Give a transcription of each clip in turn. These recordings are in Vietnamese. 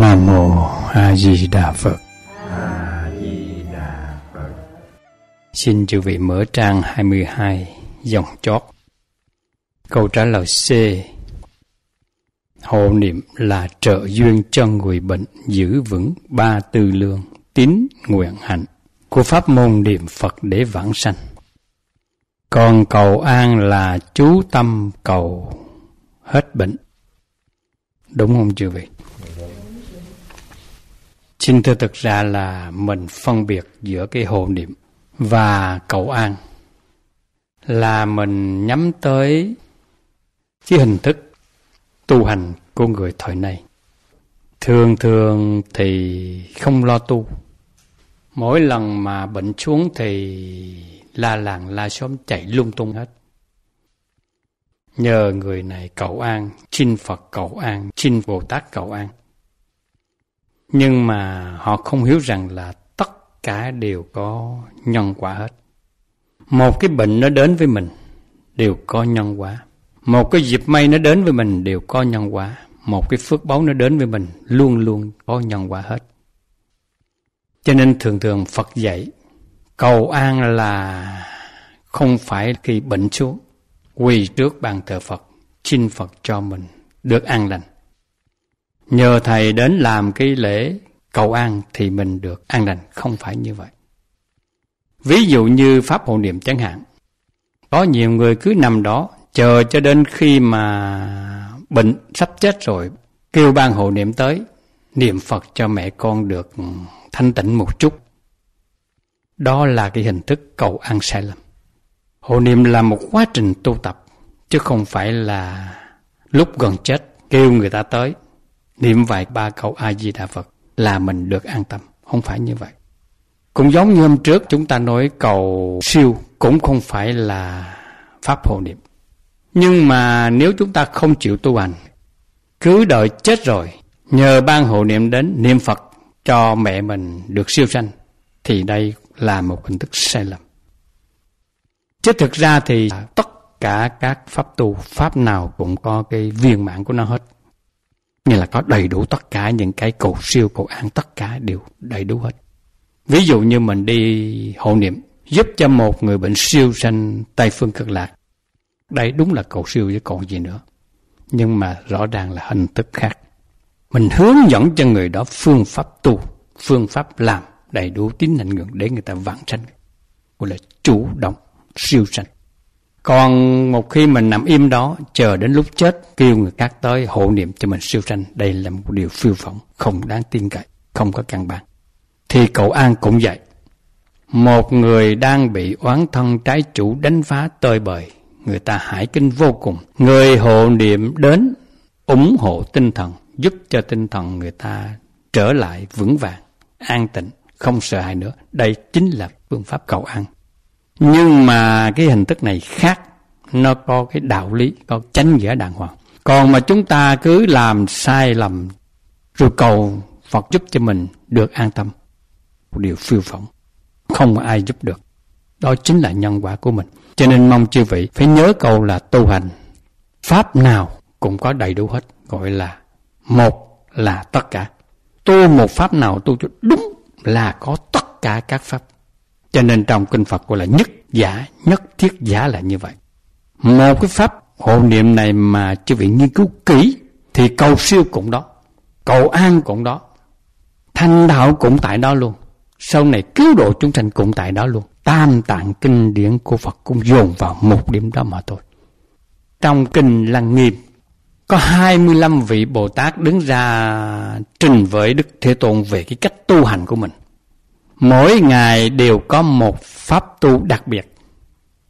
Nam mô A Di Đà Phật. A Di Đà Phật. Xin chư vị mở trang 22 dòng chót. Câu trả lời C. Hộ niệm là trợ duyên cho người bệnh giữ vững ba tư lương, tín, nguyện hạnh của pháp môn niệm Phật để vãng sanh. Còn cầu an là chú tâm cầu hết bệnh. Đúng không chư vị? Xin thưa thực ra là mình phân biệt giữa cái hộ niệm và cầu an là mình nhắm tới cái hình thức tu hành của người thời nay. Thường thường thì không lo tu. Mỗi lần mà bệnh xuống thì la làng la xóm chạy lung tung hết. Nhờ người này cầu an, xin Phật cầu an, xin Bồ Tát cầu an. Nhưng mà họ không hiểu rằng là tất cả đều có nhân quả hết. Một cái bệnh nó đến với mình, đều có nhân quả. Một cái dịp may nó đến với mình, đều có nhân quả. Một cái phước báu nó đến với mình, luôn luôn có nhân quả hết. Cho nên thường thường Phật dạy, cầu an là không phải khi bệnh xuống quỳ trước bàn thờ Phật xin Phật cho mình được an lành. Nhờ Thầy đến làm cái lễ cầu an thì mình được an lành, không phải như vậy. Ví dụ như Pháp hộ niệm chẳng hạn, có nhiều người cứ nằm đó chờ cho đến khi mà bệnh sắp chết rồi, kêu ban hộ niệm tới, niệm Phật cho mẹ con được thanh tịnh một chút. Đó là cái hình thức cầu an sai lầm. Hộ niệm là một quá trình tu tập, chứ không phải là lúc gần chết kêu người ta tới niệm vài ba câu A Di Đà Phật là mình được an tâm, không phải như vậy. Cũng giống như hôm trước chúng ta nói cầu siêu cũng không phải là pháp hộ niệm. Nhưng mà nếu chúng ta không chịu tu hành, cứ đợi chết rồi, nhờ ban hộ niệm đến niệm Phật cho mẹ mình được siêu sanh, thì đây là một hình thức sai lầm. Chứ thực ra thì tất cả các pháp tu, pháp nào cũng có cái viên mạng của nó hết. Như là có đầy đủ tất cả những cái cầu siêu, cầu an, tất cả đều đầy đủ hết. Ví dụ như mình đi hộ niệm, giúp cho một người bệnh siêu sanh Tây Phương Cực Lạc. Đây đúng là cầu siêu chứ còn gì nữa. Nhưng mà rõ ràng là hình thức khác. Mình hướng dẫn cho người đó phương pháp tu, phương pháp làm đầy đủ tín hạnh nguyện để người ta vãng sanh. Gọi là chủ động siêu sanh. Còn một khi mình nằm im đó, chờ đến lúc chết, kêu người khác tới hộ niệm cho mình siêu sanh, đây là một điều phiêu phỏng, không đáng tin cậy, không có căn bản. Thì cậu An cũng vậy. Một người đang bị oán thân trái chủ đánh phá tơi bời, người ta hải kinh vô cùng. Người hộ niệm đến, ủng hộ tinh thần, giúp cho tinh thần người ta trở lại vững vàng, an tịnh, không sợ hãi nữa. Đây chính là phương pháp cầu an nhưng mà cái hình thức này khác, nó có cái đạo lý, có chánh nghĩa đàng hoàng. Còn mà chúng ta cứ làm sai lầm, rồi cầu Phật giúp cho mình được an tâm, một điều phiêu phỏng, không ai giúp được. Đó chính là nhân quả của mình. Cho nên mong chư vị phải nhớ câu là tu hành, pháp nào cũng có đầy đủ hết, gọi là một là tất cả. Tu một pháp nào tu cho đúng là có tất cả các pháp cho nên trong kinh Phật gọi là nhất giả, nhất thiết giả là như vậy. Một cái pháp hộ niệm này mà chư vị nghiên cứu kỹ thì cầu siêu cũng đó, cầu an cũng đó, thanh đạo cũng tại đó luôn. Sau này cứu độ chúng sanh cũng tại đó luôn. Tam tạng kinh điển của Phật cũng dồn vào một điểm đó mà thôi. Trong kinh Lăng Nghiêm có 25 vị Bồ Tát đứng ra trình với Đức Thế Tôn về cái cách tu hành của mình mỗi ngày đều có một pháp tu đặc biệt,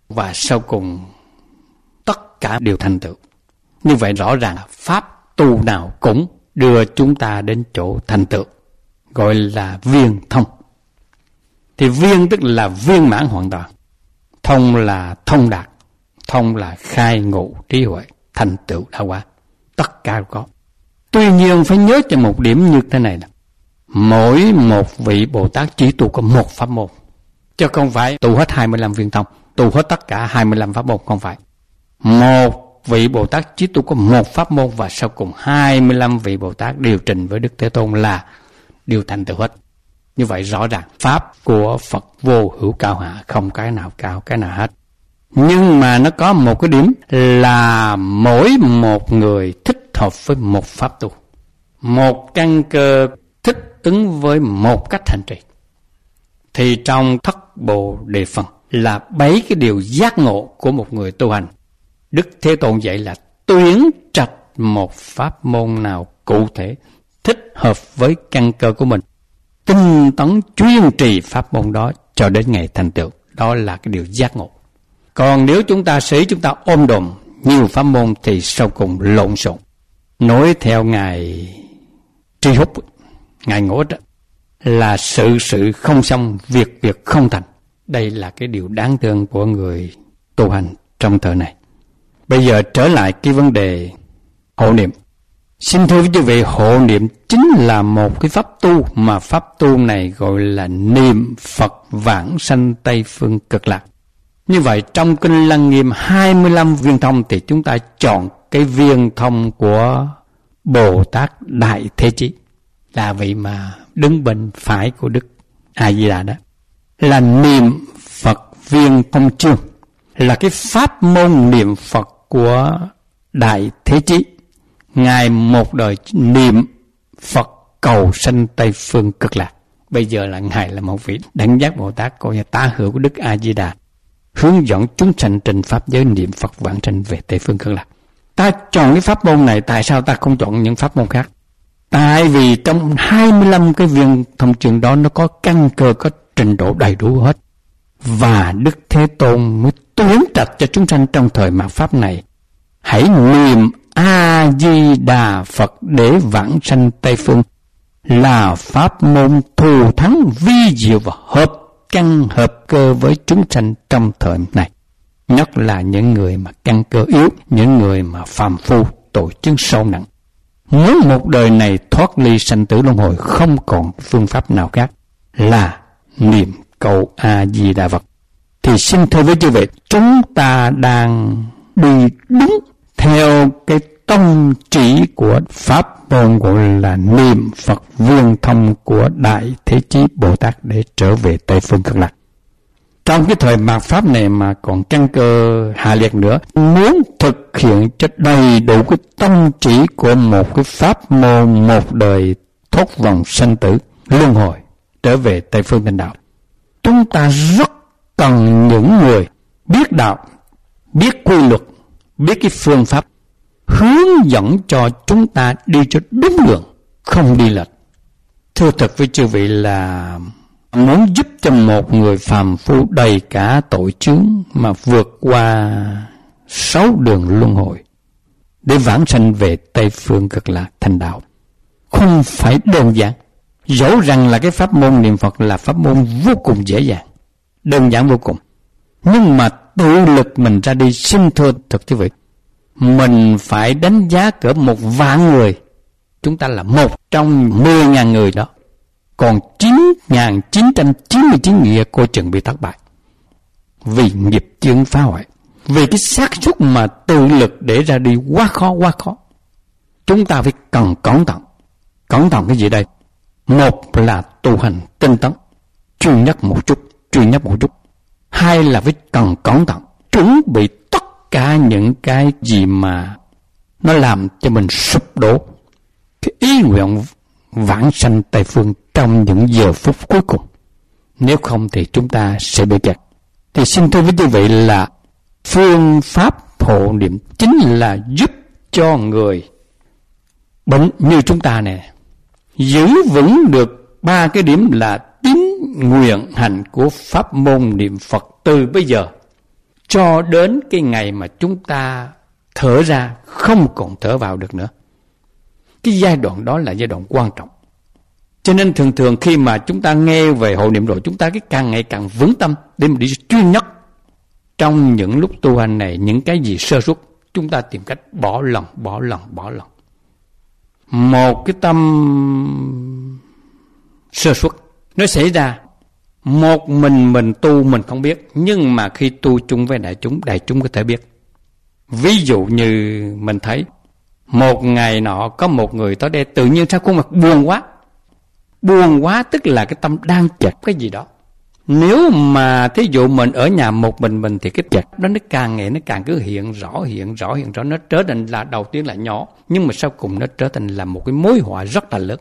và sau cùng tất cả đều thành tựu. Như vậy rõ ràng pháp tu nào cũng đưa chúng ta đến chỗ thành tựu, gọi là viên thông. Thì viên tức là viên mãn hoàn toàn, thông là thông đạt, thông là khai ngộ trí huệ, thành tựu đã qua. Tất cả có. Tuy nhiên phải nhớ cho một điểm như thế này là mỗi một vị Bồ Tát chỉ tu có một pháp môn. Chứ không phải tu hết 25 viên thông, tu hết tất cả 25 pháp môn, không phải. Một vị Bồ Tát chỉ tu có một pháp môn và sau cùng 25 vị Bồ Tát điều trình với Đức Thế Tôn là điều thành tựu hết. Như vậy rõ ràng pháp của Phật vô hữu cao hạ, không cái nào cao cái nào hết. Nhưng mà nó có một cái điểm là mỗi một người thích hợp với một pháp tu. Một căn cơ thích ứng với một cách hành trì. Thì trong thất bộ đề phần là bảy cái điều giác ngộ của một người tu hành. Đức Thế Tôn dạy là tuyển trạch một pháp môn nào cụ thể thích hợp với căn cơ của mình. Tinh tấn chuyên trì pháp môn đó cho đến ngày thành tựu. Đó là cái điều giác ngộ. Còn nếu chúng ta sĩ chúng ta ôm đồm nhiều pháp môn thì sau cùng lộn xộn. nối theo Ngài Tri Húc, Ngài ngộ đó, là sự sự không xong, việc việc không thành. Đây là cái điều đáng thương của người tu hành trong thời này. Bây giờ trở lại cái vấn đề hộ niệm. Xin thưa với quý vị, hộ niệm chính là một cái pháp tu mà pháp tu này gọi là niệm Phật vãng sanh Tây Phương cực lạc. Như vậy trong Kinh Lăng Nghiêm 25 viên thông thì chúng ta chọn cái viên thông của Bồ Tát Đại Thế Chí là vị mà đứng bên phải của Đức A Di Đà đó. Là niệm Phật viên công chương là cái pháp môn niệm Phật của Đại Thế Chí. Ngài một đời niệm Phật cầu sanh Tây phương cực lạc. Bây giờ là ngài là một vị đẳng giác Bồ Tát coi như tá hữu của Đức A Di Đà hướng dẫn chúng sanh trình pháp giới niệm Phật vãng sanh về Tây phương cực lạc. Ta chọn cái pháp môn này, tại sao ta không chọn những pháp môn khác? Tại vì trong 25 cái viên thông trường đó nó có căn cơ, có trình độ đầy đủ hết. Và Đức Thế Tôn mới tuyến trạch cho chúng sanh trong thời mạt pháp này. Hãy niệm a di đà phật để vãng sanh tây phương là pháp môn thù thắng vi diệu và hợp căn hợp cơ với chúng sanh trong thời này. Nhất là những người mà căn cơ yếu, những người mà phàm phu, tội chứng sâu nặng muốn một đời này thoát ly sanh tử luân hồi, không còn phương pháp nào khác là niệm cầu a di đà phật thì xin thưa với chư vị, chúng ta đang đi đúng theo cái tông chỉ của pháp môn gọi là niệm Phật viên thông của Đại Thế Chí Bồ Tát để trở về Tây Phương Cực Lạc. Trong cái thời mạt Pháp này mà còn căn cơ hạ liệt nữa, muốn thực hiện cho đầy đủ cái tông chỉ của một cái pháp môn một đời thoát vòng sanh tử, luân hồi, trở về Tây Phương tịnh Đạo. Chúng ta rất cần những người biết đạo, biết quy luật, biết cái phương pháp hướng dẫn cho chúng ta đi cho đúng đường, không đi lệch. Thưa thật với chư vị là muốn giúp cho một người phàm phu đầy cả tội chướng mà vượt qua sáu đường luân hồi để vãng sanh về Tây Phương cực lạc thành đạo. Không phải đơn giản. Dẫu rằng là cái pháp môn niệm Phật là pháp môn vô cùng dễ dàng, đơn giản vô cùng. Nhưng mà tự lực mình ra đi xin thưa thật chứ vị mình phải đánh giá cỡ một vạn người chúng ta là một trong mười ngàn người đó còn chín ngàn chín trăm chín mươi chín cô chừng bị thất bại vì nghiệp chướng phá hoại, vì cái xác suất mà tự lực để ra đi quá khó quá khó, chúng ta phải cần cẩn thận. Cẩn thận cái gì đây? Một là tu hành tinh tấn chuyên nhất một chút chuyên nhất một chút. Hai là phải cần cẩn thận, chuẩn bị tất cả những cái gì mà nó làm cho mình sụp đổ. Cái ý nguyện vãng sanh Tây Phương trong những giờ phút cuối cùng. Nếu không thì chúng ta sẽ bị kẹt. Thì xin thưa với quý vị là phương pháp hộ niệm chính là giúp cho người bệnh như chúng ta nè, giữ vững được ba cái điểm là tín nguyện hành của pháp môn niệm Phật từ bây giờ cho đến cái ngày mà chúng ta thở ra không còn thở vào được nữa. Cái giai đoạn đó là giai đoạn quan trọng. Cho nên thường thường khi mà chúng ta nghe về hộ niệm rồi chúng ta cái càng ngày càng vững tâm để mà đi chuyên nhất. Trong những lúc tu hành này những cái gì sơ suất chúng ta tìm cách bỏ lòng, bỏ lòng, bỏ lòng. Một cái tâm sơ suất nó xảy ra một mình mình tu mình không biết Nhưng mà khi tu chung với đại chúng Đại chúng có thể biết ví dụ như mình thấy một ngày nọ có một người tới đây tự nhiên sao khuôn mặt buồn quá buồn quá, tức là cái tâm đang chật, cái gì đó. Nếu mà thí dụ mình ở nhà một mình mình thì cái chật đó, nó càng ngày nó càng cứ hiện rõ hiện rõ hiện rõ. Nó trở thành là, đầu tiên là nhỏ, nhưng mà sau cùng nó trở thành là một cái mối họa rất là lớn.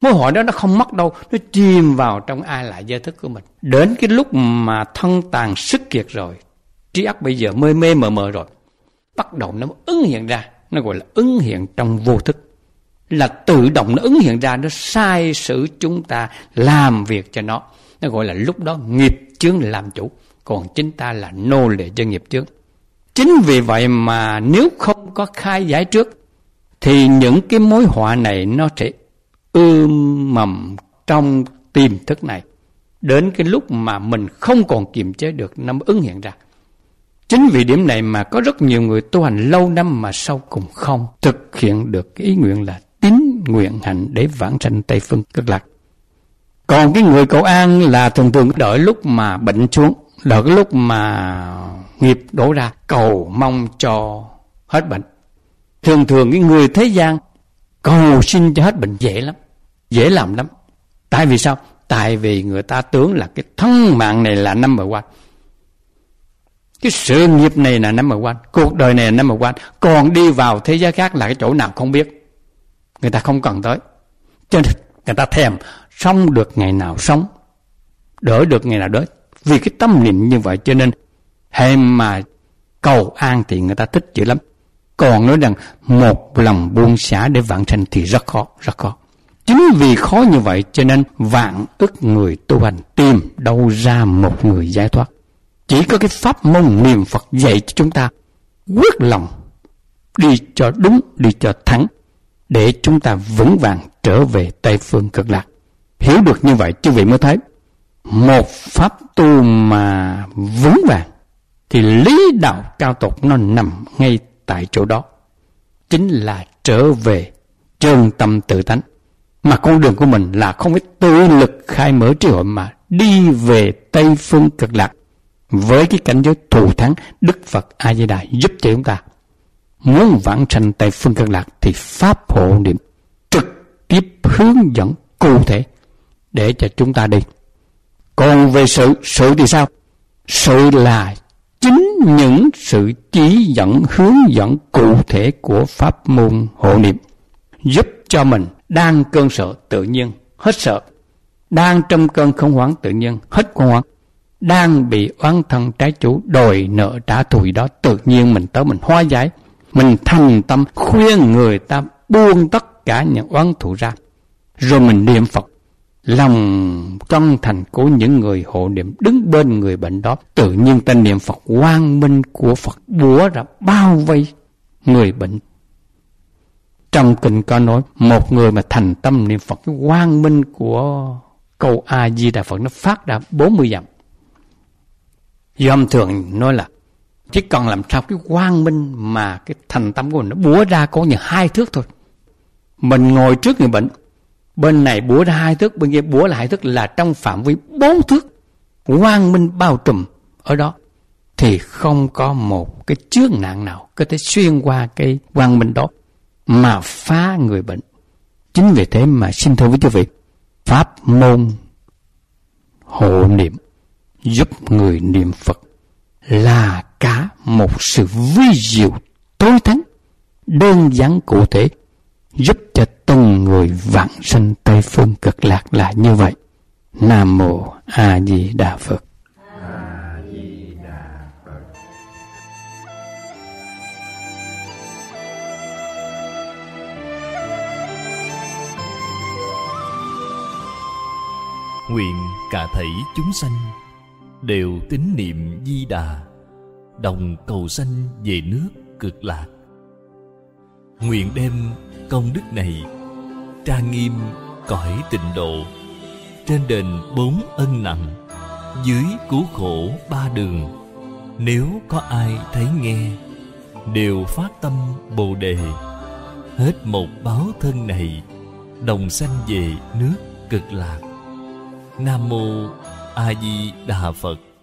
Mối họa đó nó không mất đâu, nó chìm vào trong ai lại giới thức của mình. Đến cái lúc mà thân tàn sức kiệt rồi, trí óc bây giờ mê mê mờ mờ rồi, bắt đầu nó ứng hiện ra, nó gọi là ứng hiện trong vô thức là tự động nó ứng hiện ra, nó sai sử chúng ta làm việc cho nó. Nó gọi là lúc đó nghiệp chướng làm chủ. Còn chính ta là nô lệ cho nghiệp chướng. Chính vì vậy mà nếu không có khai giải trước, thì những cái mối họa này nó sẽ ươm mầm trong tiềm thức này. Đến cái lúc mà mình không còn kiềm chế được, nó ứng hiện ra. Chính vì điểm này mà có rất nhiều người tu hành lâu năm mà sau cùng không thực hiện được cái ý nguyện là nguyện hành để vãng sanh tây phương cực lạc. Còn cái người cầu an là thường thường đợi lúc mà bệnh xuống đợi cái lúc mà nghiệp đổ ra cầu mong cho hết bệnh. Thường thường cái người thế gian cầu xin cho hết bệnh dễ lắm dễ làm lắm. Tại vì sao? Tại vì người ta tưởng là cái thân mạng này là năm ở quanh, cái sự nghiệp này là năm ở quanh, cuộc đời này là năm ở quanh. còn đi vào thế giới khác là cái chỗ nào không biết người ta không cần tới. Cho nên người ta thèm sống được ngày nào sống, đỡ được ngày nào đỡ vì cái tâm niệm như vậy cho nên hệ mà cầu an thì người ta thích dữ lắm. Còn nói rằng một lòng buông xả để vạn sanh thì rất khó rất khó. Chính vì khó như vậy cho nên vạn ức người tu hành tìm đâu ra một người giải thoát. Chỉ có cái pháp môn niệm phật dạy cho chúng ta quyết lòng đi cho đúng, đi cho thắng để chúng ta vững vàng trở về Tây Phương cực lạc. Hiểu được như vậy, chư vị mới thấy, một pháp tu mà vững vàng, thì lý đạo cao tột nó nằm ngay tại chỗ đó. Chính là trở về chân tâm tự tánh. Mà con đường của mình là không phải tự lực khai mở trí hội mà đi về Tây Phương cực lạc với cái cảnh giới thù thắng Đức Phật A Di Đà giúp cho chúng ta muốn vãng sanh Tây Phương cực lạc thì pháp hộ niệm trực tiếp hướng dẫn cụ thể để cho chúng ta đi. Còn về sự, sự thì sao? Sự là chính những sự chỉ dẫn hướng dẫn cụ thể của pháp môn hộ niệm giúp cho mình đang cơn sợ tự nhiên hết sợ đang trong cơn không hoảng tự nhiên hết không hoảng đang bị oán thân trái chủ đòi nợ trả thù đó tự nhiên mình tới mình hóa giải mình thành tâm, khuyên người ta buông tất cả những oán thù ra. Rồi mình niệm phật. Lòng chân thành của những người hộ niệm đứng bên người bệnh đó, tự nhiên ta niệm phật. Quang minh của phật búa ra bao vây người bệnh. Trong kinh có nói, một người mà thành tâm niệm phật, cái quang minh của câu a di đà phật nó phát ra 40 dặm. Dòm thường nói là chỉ cần làm sao cái quang minh mà cái thành tâm của mình nó búa ra có những hai thước thôi. Mình ngồi trước người bệnh, bên này búa ra hai thước, bên kia búa là hai thước là trong phạm vi bốn thước. Quang minh bao trùm ở đó thì không có một cái chướng nạn nào có thể xuyên qua cái quang minh đó mà phá người bệnh. Chính vì thế mà xin thưa với quý vị, pháp môn hộ niệm giúp người niệm Phật là cả một sự vi diệu tối thắng, đơn giản cụ thể, giúp cho từng người vạn sinh tây phương cực lạc là như vậy. Nam mô a di đà phật. Nguyện cả thảy chúng sanh đều tín niệm di đà, đồng cầu sanh về nước cực lạc. Nguyện đem công đức này trang nghiêm cõi tịnh độ, trên đền bốn ân nặng, dưới cứu khổ ba đường. Nếu có ai thấy nghe, đều phát tâm bồ đề. Hết một báo thân này, đồng sanh về nước cực lạc. Nam mô a di đà phật.